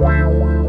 Wow.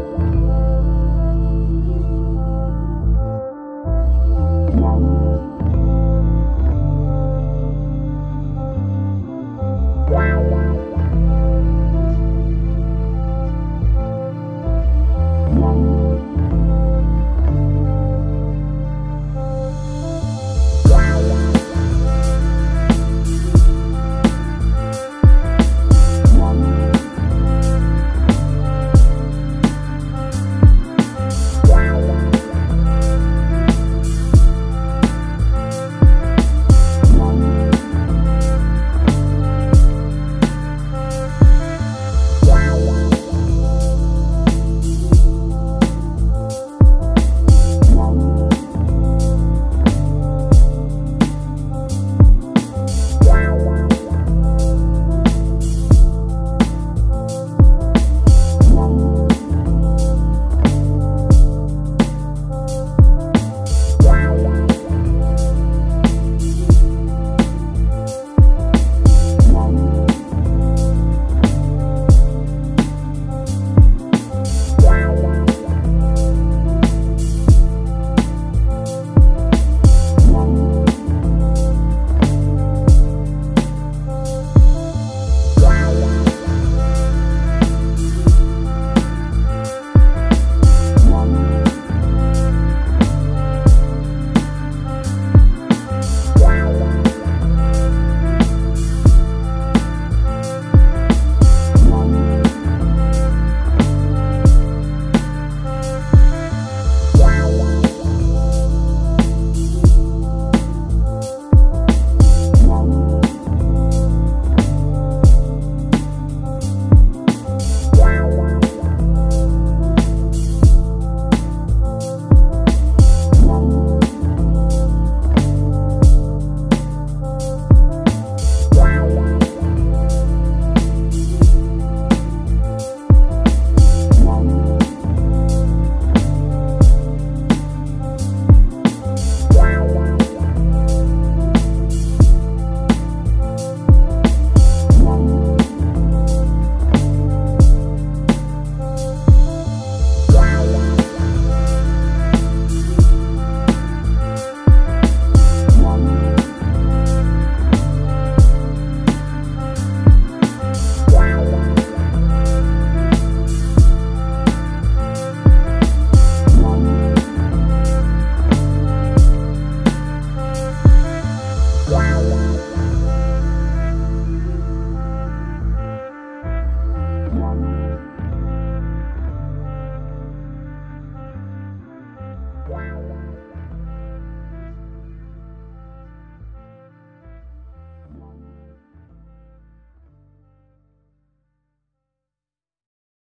Wow.